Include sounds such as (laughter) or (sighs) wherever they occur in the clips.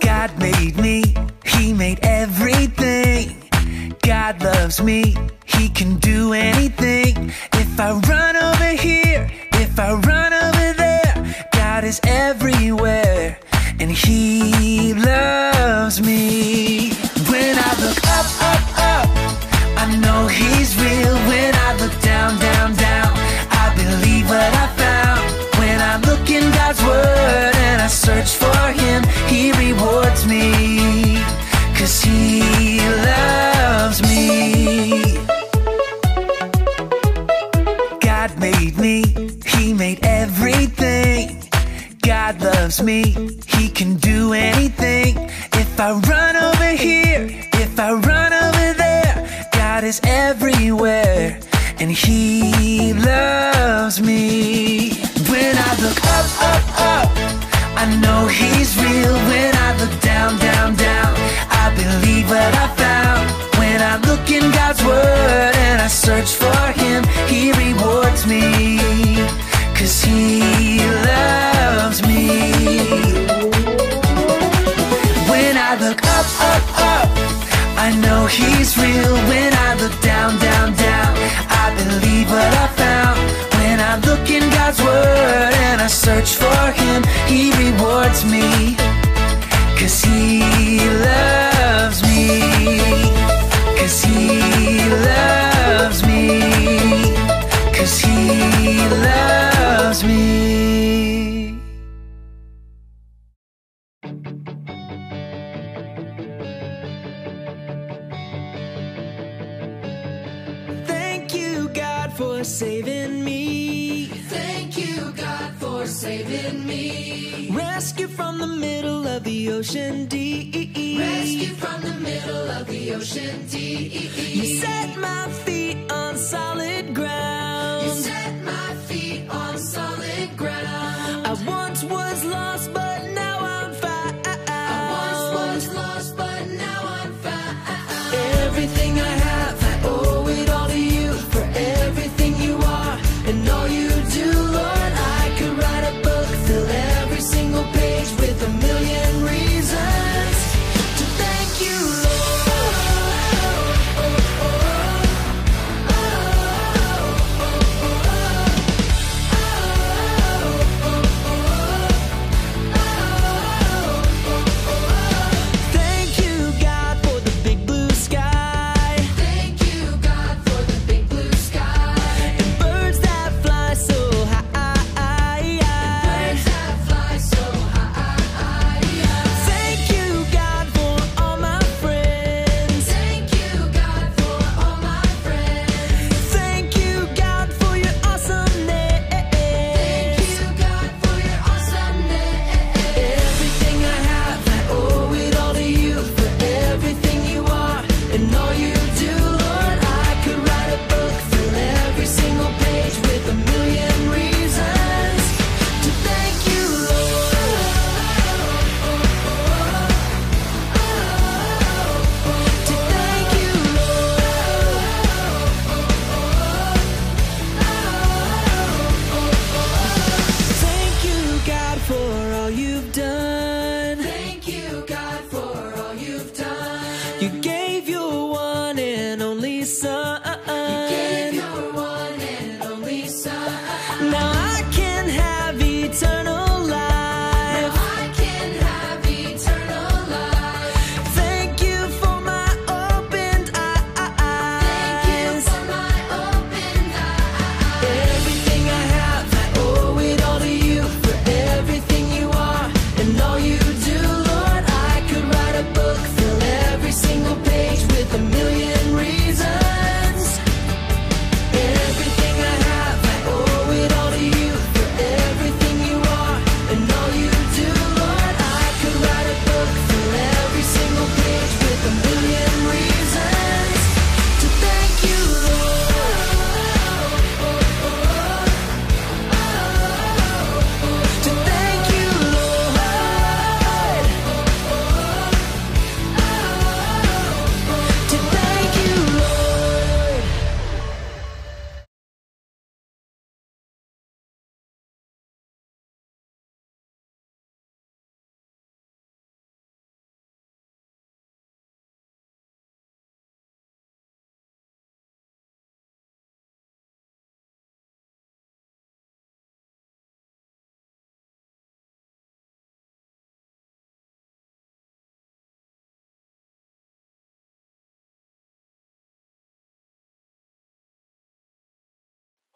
God made me, He made everything. God loves me, He can do anything. If I run over here, if I run over there, God is everywhere, and He loves me. When I look up, up, know He's real. When I look down, down, down, I believe what I found. When I look in God's Word and I search for Him, He rewards me. Cause He loves me. God made me, He made everything. God loves me, me. When I look up, up, up, I know He's real. When I look down, down, down, I believe what I found. When I look in God's Word and I search for Him, He rewards me. Cause He loves me. When I look up, up, up, I know He's real. When I look down, down, down, I believe what I found. I look in God's Word and I search for Him, He rewards me. Cause He loves me. Cause He loves me. Rescue from the middle of the ocean deep. Rescue from the middle of the ocean deep. You set my feet on solid ground. You set my feet on solid ground. I once was lost, but now I'm found. I once was lost, but now I'm found. Everything I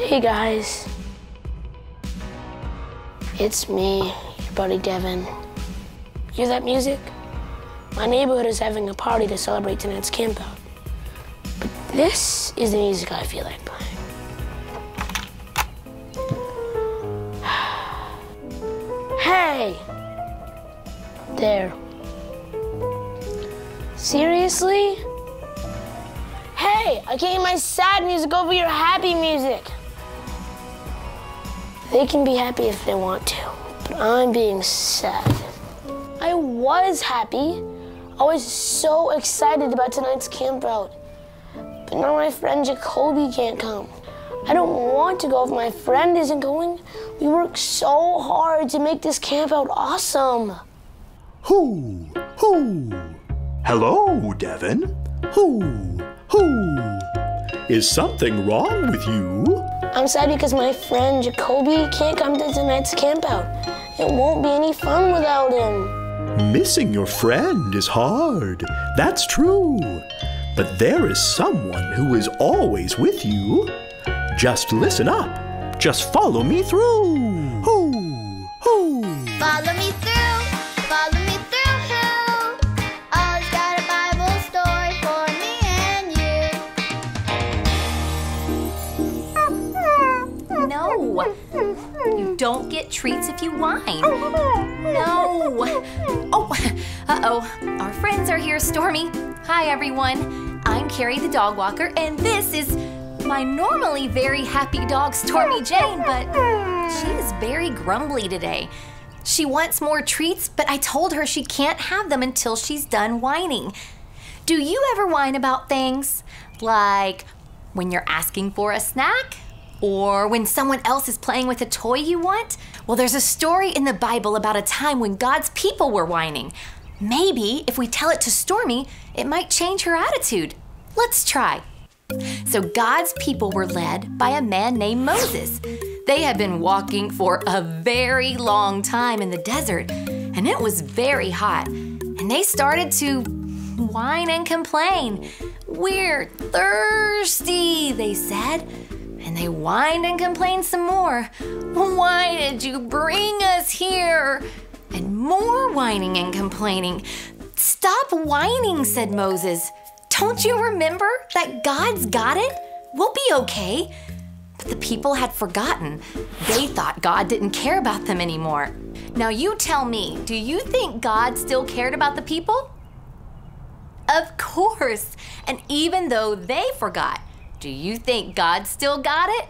Hey guys. It's me, your buddy Devin. Hear that music? My neighborhood is having a party to celebrate tonight's campout. But this is the music I feel like playing. (sighs) Hey! There. Seriously? Hey, I can't hear my sad music over your happy music. They can be happy if they want to, but I'm being sad. I was happy. I was so excited about tonight's campout. But now my friend Jacoby can't come. I don't want to go if my friend isn't going. We worked so hard to make this campout awesome. Who? Who? Hello, Devin. Who? Who? Is something wrong with you? I'm sad because my friend Jacoby can't come to tonight's campout. It won't be any fun without him. Missing your friend is hard. That's true. But there is someone who is always with you. Just listen up. Just follow me through. Who? Treats if you whine. No. Oh, uh oh. Our friends are here, Stormy. Hi, everyone. I'm Carrie the dog walker, and this is my normally very happy dog, Stormy Jane, but she is very grumbly today. She wants more treats, but I told her she can't have them until she's done whining. Do you ever whine about things? Like when you're asking for a snack? Or when someone else is playing with a toy you want? Well, there's a story in the Bible about a time when God's people were whining. Maybe if we tell it to Stormy, it might change her attitude. Let's try. So, God's people were led by a man named Moses. They had been walking for a very long time in the desert, and it was very hot. And they started to whine and complain. We're thirsty, they said. And they whined and complained some more. Why did you bring us here? And more whining and complaining. Stop whining, said Moses. Don't you remember that God's got it? We'll be okay. But the people had forgotten. They thought God didn't care about them anymore. Now you tell me, do you think God still cared about the people? Of course. And even though they forgot, do you think God still got it?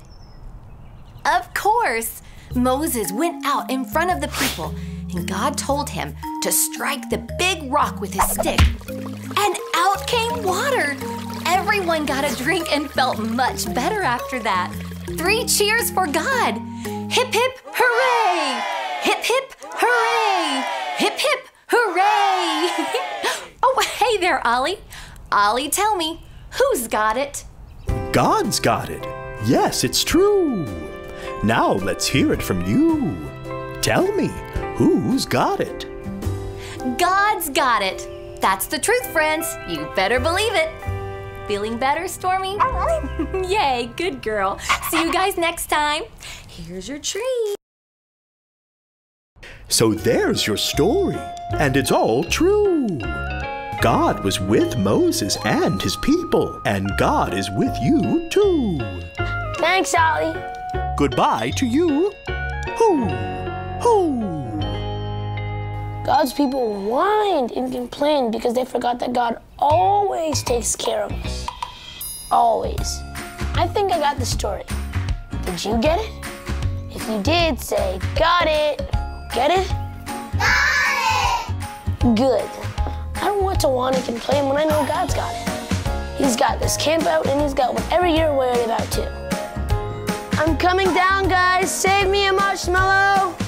Of course. Moses went out in front of the people, and God told him to strike the big rock with his stick. And out came water. Everyone got a drink and felt much better after that. Three cheers for God. Hip hip hooray! Hip hip hooray! Hip hip hooray! (laughs) oh, hey there, Ollie. Ollie, tell me, who's got it? God's got it. Yes, it's true. Now let's hear it from you. Tell me, who's got it? God's got it. That's the truth, friends. You better believe it. Feeling better, Stormy? (laughs) Yay, good girl. See you guys next time. Here's your treat. So there's your story, and it's all true. God was with Moses and his people, and God is with you too. Thanks, Ollie. Goodbye to you. Who? Who? God's people whined and complained because they forgot that God always takes care of us. Always. I think I got the story. Did you get it? If you did, say, got it. Get it? Got it! Good. I don't want to want to complain when I know God's got it. He's got this camp out and he's got whatever you're worried about too. I'm coming down, guys. Save me a marshmallow.